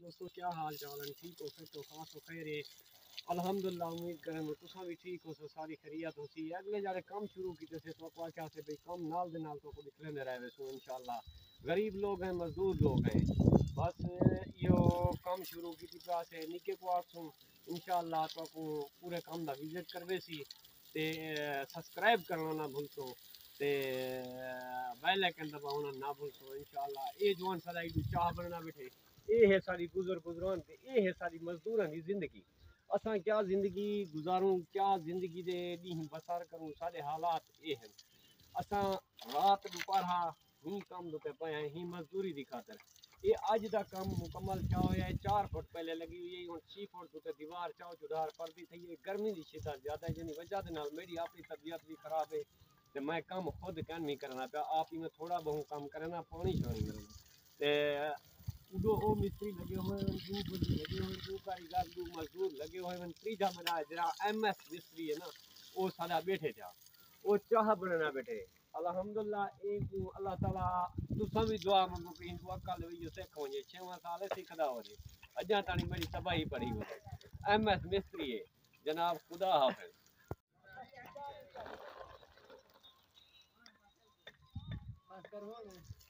दोस्तों, क्या हाल चाल है ठीक हो फिर तो खास हो खैर है अल्हम्दुलिल्लाह, उम्मीद करें मैं तुसा भी ठीक हो सो सारी खैरियत हो सी। अगले जारे काम शुरू कीते से तो क्या से भाई काम नाल दे नाल तो को निकले रहे सो इंशाल्लाह गरीब लोग हैं, मजदूर लोग हैं, बस यो काम शुरू की पिया से निके को आसू इंशाल्लाह तो को पूरे काम दा विज़िट करवे सी, ते सब्सक्राइब करना ना भूलसो ते बेल आइकन दबाना ना भूलसो इंशाल्लाह ए जवान सारा चाह बनना बैठे। ये सारी गुजर गुजरान ये सारी मजदूर की ज़िंदगी। असा क्या ज़िंदगी गुजारूं, क्या ज़िंदगी दे ॾींहं बसर करूँ सारे हालात ये हैं। असा रात दोपहरा ही काम दुते पे हैं मजदूरी की खातर। ये अज का कम मुकम्मल क्या है चार फुट पहले लगी हुई है छह फुट दुते दीवार, चाओ चुधार पड़दी थई है, गर्मी की शिद्दत ज़्यादा है वजह मेरी अपनी तबीयत भी खराब है, ते मैं कम खुद कैन नहीं करना पिया, आप ही मैं थोड़ा बहुत कम करना पानी शानी करना उडो, ओ मिस्त्री लगे हुए हैं दू बंदे लगे हुए दू कारीगर, दू मजदूर लगे हुए हैं त्रीजा मेरा जरा एमएस मिस्त्री है ना वो सादा बैठे था वो चाह बनना बैठे। अल्हम्दुलिल्लाह एक अल्लाह ताला तुसा भी दुआ मंगो कि हिंदू अकल हुई से खोजे, छवा साल सिखदा हो अजा ताणी मेरी तबाही पड़ी हो एमएस मिस्त्री है, जनाब खुदा हाफिज। बस